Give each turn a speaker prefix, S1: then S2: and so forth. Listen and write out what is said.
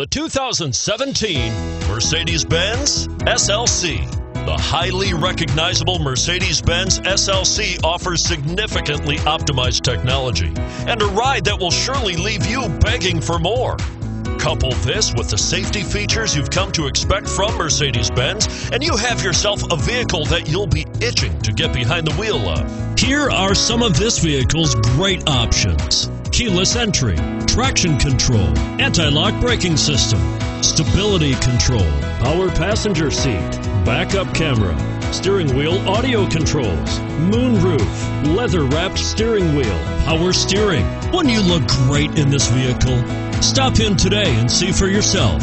S1: The 2017 Mercedes Benz SLC. The highly recognizable Mercedes Benz SLC offers significantly optimized technology and a ride that will surely leave you begging for more. Couple this with the safety features you've come to expect from Mercedes Benz, and you have yourself a vehicle that you'll be itching to get behind the wheel of.
S2: Here are some of this vehicle's great options keyless entry, traction control, anti lock braking system, stability control, power passenger seat, backup camera, steering wheel audio controls, moonroof, leather wrapped steering wheel, power steering. Wouldn't you look great in this vehicle? Stop in today and see for yourself.